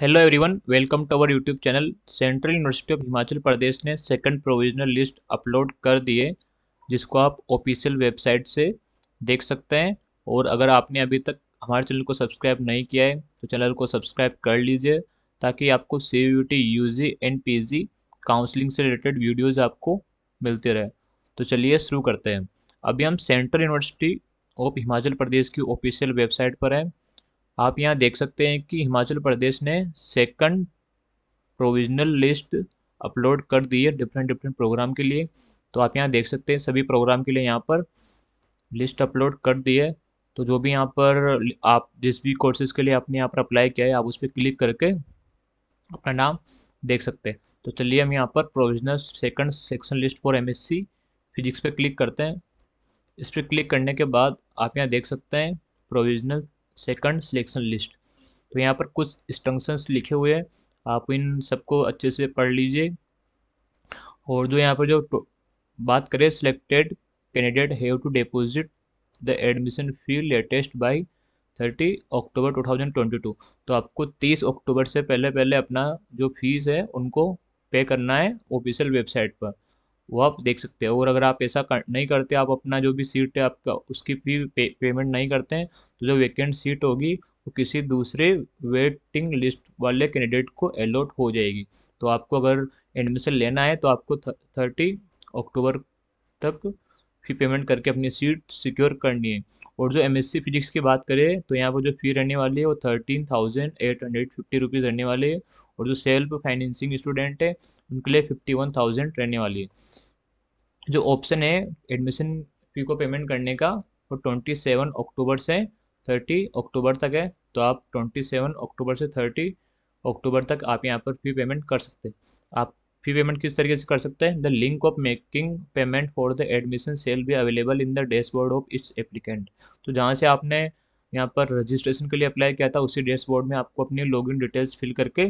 Hello everyone welcome to our YouTube channel central university of Himachal Pradesh ने second provisional list upload कर दिए, जिसको आप official website से देख सकते हैं। और अगर आपने अभी तक हमारे चैनल को सब्सक्राइब नहीं किया है तो चैनल को सब्सक्राइब कर लीजिए, ताकि आपको C U T U G and P G counselling से रिलेटेड वीडियोज़ आपको मिलते रहे। तो चलिए शुरू करते हैं। अभी हम central university of Himachal Pradesh की ऑफिशियल वेबसाइट पर हैं। आप यहाँ देख सकते हैं कि हिमाचल प्रदेश ने सेकंड प्रोविजनल लिस्ट अपलोड कर दी है डिफरेंट डिफरेंट प्रोग्राम के लिए। तो आप यहाँ देख सकते हैं सभी प्रोग्राम के लिए यहाँ पर लिस्ट अपलोड कर दी है। तो जो भी यहाँ पर आप जिस भी कोर्सेज के लिए आपने यहाँ पर अप्लाई किया है, आप उस पर क्लिक करके अपना नाम देख सकते हैं। तो चलिए हम यहाँ पर provisional second section list for MSc physics पे क्लिक करते हैं। इस पर क्लिक करने के बाद आप यहाँ देख सकते हैं प्रोविजनल सेकंड सिलेक्शन लिस्ट तो यहाँ पर कुछ इंस्ट्रक्शंस लिखे हुए हैं। आप इन सबको अच्छे से पढ़ लीजिए। और जो यहाँ पर जो बात करें selected candidate have to deposit the admission fee latest by thirty October 2022 तो आपको 30 अक्टूबर से पहले पहले अपना जो फ़ीस है, उनको पे करना है ऑफिशियल वेबसाइट पर। वो आप देख सकते हैं। और अगर आप ऐसा कर, नहीं करते आप अपना जो भी सीट है आपका उसकी भी पे, पेमेंट नहीं करते हैं तो जो वैकेंट सीट होगी वो किसी दूसरे वेटिंग लिस्ट वाले कैंडिडेट को अलॉट हो जाएगी। तो आपको अगर एडमिशन लेना है तो आपको थर्टी अक्टूबर तक फ़ी पेमेंट करके अपनी सीट सिक्योर करनी है। और जो एमएससी फिजिक्स की बात करें तो यहाँ पर जो फ़ी रहने वाली है, वो thirteen thousand eight hundred fifty rupees रहने वाली है। और जो सेल्फ फाइनेंसिंग स्टूडेंट है, उनके लिए फिफ्टी वन थाउज़ेंड रहने वाली है। जो ऑप्शन है एडमिशन फ़ी को पेमेंट करने का, वो ट्वेंटी सेवन अक्टूबर से थर्टी अक्टूबर तक है। तो आप ट्वेंटी सेवन अक्टूबर से थर्टी अक्टूबर तक आप यहाँ पर फ़ी पेमेंट कर सकते हैं। आप फ़ी पेमेंट किस तरीके से कर सकते हैं? The link of making payment for the admission cell भी available in the dashboard of its applicant तो जहाँ से आपने यहाँ पर रजिस्ट्रेशन के लिए अप्लाई किया था, उसी डैशबोर्ड में आपको अपनी लॉगिन डिटेल्स फिल करके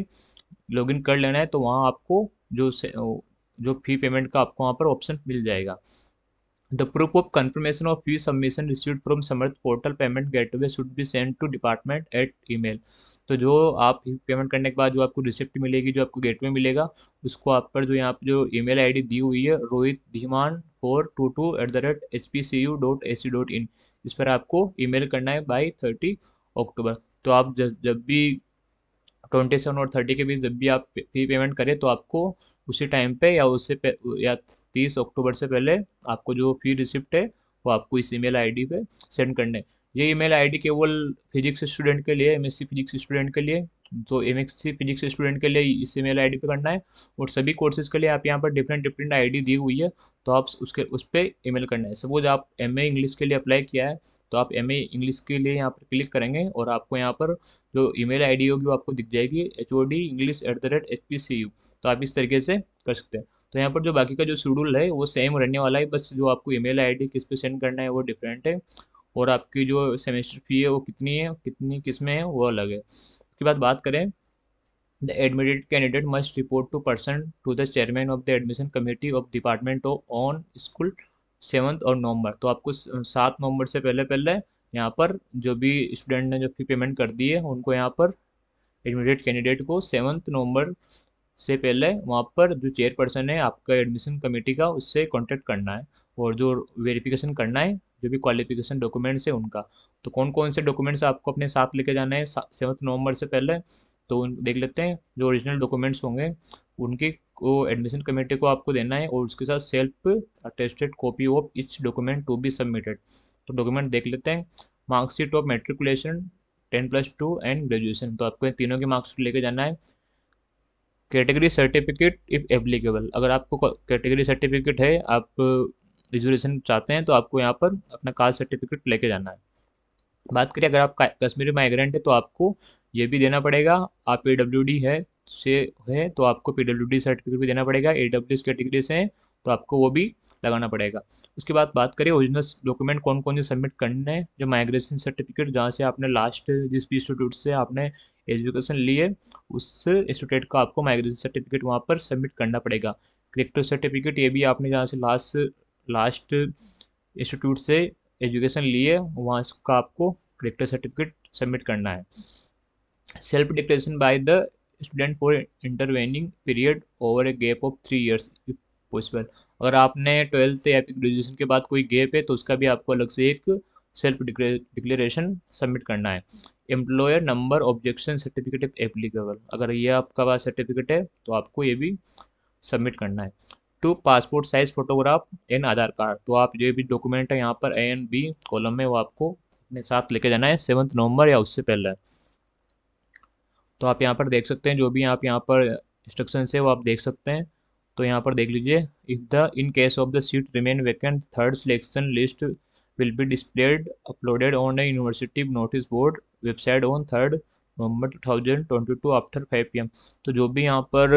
लॉगिन कर लेना है तो वहाँ आपको जो जो फ़ी पेमेंट का आपको वहाँ पर ऑप्शन मिल जाएगा। The proof of confirmation of fee submission received from Samarth portal payment gateway should be sent to department at email. तो जो आप पेमेंट करने के बाद जो आपको रिसिप्ट मिलेगी, जो आपको गेटवे मिलेगा, उसको आप पर जो यहाँ पर जो ईमेल आईडी दी हुई है, Rohit Dhiman four two two at the rate H P C U dot A C dot in इस पर आपको ईमेल करना है बाई थर्टी अक्टूबर तो आप जब भी ट्वेंटी सेवन और थर्टी के बीच जब भी आप फ़ी पेमेंट करें तो आपको उसी टाइम पे या उससे या तीस अक्टूबर से पहले आपको जो फ़ी रिसिप्ट है, वो आपको इस ईमेल आईडी पे सेंड करने। ये ईमेल आईडी केवल फिजिक्स स्टूडेंट के लिए एमएससी फिजिक्स स्टूडेंट के लिए तो एम फिजिक्स स्टूडेंट के लिए इस ईमेल आईडी पे करना है। और सभी कोर्सेज के लिए आप यहाँ पर डिफरेंट डिफरेंट आईडी दी हुई है तो आप उसके, उस पर ईमेल करना है। सपोज़ आप एमए इंग्लिश के लिए अप्लाई किया है तो आप एमए इंग्लिश के लिए यहाँ पर क्लिक करेंगे और आपको यहाँ पर जो ईमेल आईडी होगी वो आपको दिख जाएगी H O D English at the rate H P C U तो आप इस तरीके से कर सकते हैं। तो यहाँ पर जो बाकी का जो शेड्यूल है, वो सेम रहने वाला है, बस जो आपको ईमेल आईडी किस पे सेंड करना है वो डिफरेंट है और आपकी जो सेमेस्टर फ़ी है वो कितनी है, कितनी किसमें है वो अलग है। उसके बाद बात करें the admitted candidate must report to person to the chairman of the admission committee of department of on school seventh और नवंबर। तो आपको सात नवंबर से पहले पहले यहाँ पर जो भी स्टूडेंट ने जो फ़ी पेमेंट कर दी है, उनको यहाँ पर एडमिटेड कैंडिडेट को सेवन्थ नवंबर से पहले वहाँ पर जो चेयरपर्सन है, आपका एडमिशन कमेटी का, उससे कांटेक्ट करना है। और जो वेरिफिकेशन करना है, जो भी क्वालिफिकेशन डॉक्यूमेंट्स है उनका। तो कौन कौन से डॉक्यूमेंट्स आपको अपने साथ लेके जाना है सेवन्थ नवंबर से पहले तो देख लेते हैं, जो ओरिजिनल डॉक्यूमेंट्स होंगे, उनकी को एडमिशन कमेटी को आपको देना है और उसके साथ self attested copy of each document to be submitted तो डॉक्यूमेंट देख लेते हैं। Marksheet of matriculation ten plus two and graduation तो आपको तीनों की मार्कशीट लेके जाना है। कैटेगरी सर्टिफिकेट इफ़ एप्लीकेबल अगर आपको कैटेगरी सर्टिफिकेट है, आप रिजर्वेशन चाहते हैं तो आपको यहाँ पर अपना कास्ट सर्टिफिकेट लेके जाना है। बात करें अगर आप कश्मीरी माइग्रेंट है तो आपको ये भी देना पड़ेगा। आप डी है से है तो आपको पी डब्ल्यू डी सर्टिफिकेट भी देना पड़ेगा ए डब्ल्यू कैटेगरी से है तो आपको वो भी लगाना पड़ेगा। उसके बाद बात करें ओरिजिनल डॉक्यूमेंट कौन कौन से सबमिट करने हैं, जो माइग्रेशन सर्टिफिकेट जहाँ से आपने लास्ट जिस भी इंस्टीट्यूट से आपने एजुकेशन ली है, उस इंस्टीट्यूट का आपको माइग्रेशन सर्टिफिकेट वहाँ पर सबमिट करना पड़ेगा। करेक्टर सर्टिफिकेट ये भी आपने जहाँ से लास्ट लास्ट इंस्टीट्यूट से एजुकेशन लिए वहाँ का आपको करेक्टर सर्टिफिकेट सबमिट करना है। Self declaration by the student for intervening period over a gap of three years possible अगर आपने ट्वेल्थ या फिर ग्रेजुएशन के बाद कोई गैप है तो उसका भी आपको अलग से एक सेल्फ डिक्लेरेशन सबमिट करना है। Employer number objection certificate applicable अगर ये आपका पास सर्टिफिकेट है तो आपको ये भी सबमिट करना है। Two passport size photograph and Aadhaar card तो आप जो भी डॉक्यूमेंट है, यहाँ पर ए एन बी कॉलम में वो आपको अपने साथ लेके जाना है सेवन्थ नवंबर या उससे पहले। तो आप यहाँ पर देख सकते हैं, जो भी आप यहाँ पर इंस्ट्रक्शन है, वो आप देख सकते हैं। तो यहाँ पर देख लीजिए if the in case of the seat remain vacant third selection list will be displayed uploaded on the university notice board website on third November two thousand twenty two after five P M तो जो भी यहाँ पर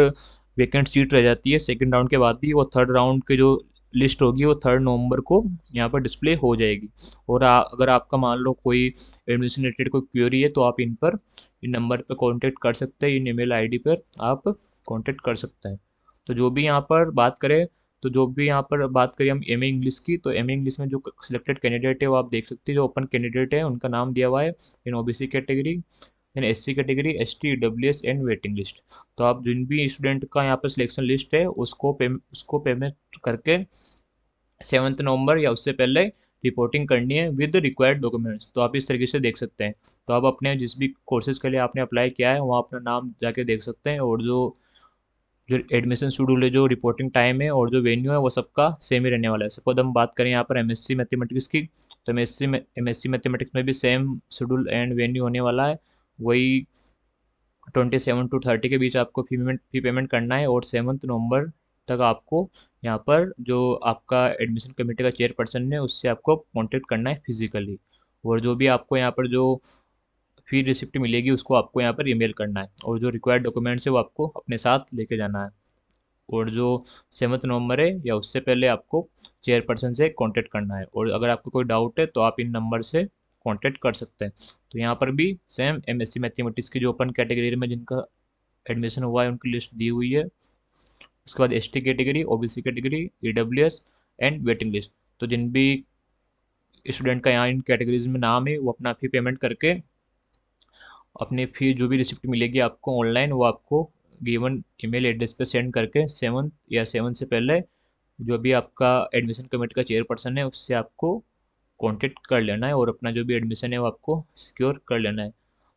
vacant seat रह जाती है second round के बाद भी, वो थर्ड राउंड के जो लिस्ट होगी वो थर्ड नवंबर को यहाँ पर डिस्प्ले हो जाएगी। और आ, अगर आपका मान लो कोई एडमिशन रिलेटेड कोई क्वेरी है तो आप इन पर इन नंबर पर कांटेक्ट कर सकते हैं इन ईमेल आईडी पर आप कांटेक्ट कर सकते हैं। तो जो भी यहाँ पर बात करें तो जो भी यहाँ पर बात करें हम एमए इंग्लिश की तो एमए इंग्लिश में जो सिलेक्टेड कैंडिडेट है वो आप देख सकते हैं जो ओपन कैंडिडेट है उनका नाम दिया हुआ है in OBC category in S C category S T W S and waiting list तो आप जिन भी स्टूडेंट का यहाँ पर सिलेक्शन लिस्ट है, उसको पे उसको पेमेंट करके सेवन्थ नवंबर या उससे पहले रिपोर्टिंग करनी है विद रिक्वायर्ड डॉक्यूमेंट्स तो आप इस तरीके से देख सकते हैं। तो आप अपने जिस भी कोर्सेज के लिए आपने अप्लाई किया है, वहाँ अपना नाम जाके देख सकते हैं और जो जो एडमिशन शेड्यूल है, जो रिपोर्टिंग टाइम है और जो वेन्यू है, वो सबका सेम ही रहने वाला है। सपोज़ हम बात करें यहाँ पर एम एस सी मैथमेटिक्स की तो M S C M S C mathematics में भी सेम शेड्यूल एंड वेन्यू होने वाला है। वही ट्वेंटी सेवन टू थर्टी के बीच आपको फ़ी पेमेंट फ़ी पेमेंट करना है और सेवन्थ नवंबर तक आपको यहाँ पर जो आपका एडमिशन कमेटी का चेयरपर्सन है, उससे आपको कॉन्टेक्ट करना है फिजिकली और जो भी आपको यहाँ पर जो फ़ी रिसिप्ट मिलेगी, उसको आपको यहाँ पर ईमेल करना है और जो रिक्वायर्ड डॉक्यूमेंट्स है, वो आपको अपने साथ लेके जाना है और जो सेवन्थ नवंबर है, या उससे पहले आपको चेयरपर्सन से कॉन्टेक्ट करना है और अगर आपको कोई डाउट है तो आप इन नंबर से कांटेक्ट कर सकते हैं। तो यहाँ पर भी same M S C mathematics की जो ओपन कैटेगरी में जिनका एडमिशन हुआ है, उनकी लिस्ट दी हुई है। उसके बाद S T category O B C category E W S and waiting list तो जिन भी स्टूडेंट का यहाँ इन कैटेगरीज में नाम है, वो अपना फ़ी पेमेंट करके अपनी फ़ी जो भी रिसिप्ट मिलेगी आपको ऑनलाइन वो आपको गिवन ईमेल एड्रेस पे सेंड करके सेवन या सेवन से पहले जो भी आपका एडमिशन कमेटी का चेयरपर्सन है, उससे आपको कांटेक्ट कर लेना है और अपना जो भी एडमिशन है वो आपको सिक्योर कर लेना है।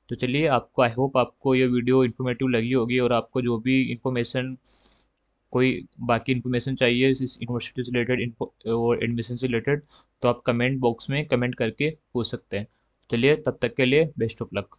तो चलिए, आपको आई होप आपको ये वीडियो इन्फॉर्मेटिव लगी होगी और आपको जो भी इन्फॉर्मेशन कोई बाकी इन्फॉर्मेशन चाहिए, इस यूनिवर्सिटी से रिलेटेड और एडमिशन से रिलेटेड तो आप कमेंट बॉक्स में कमेंट करके पूछ सकते हैं। चलिए, तब तक के लिए बेस्ट ऑफ़ लक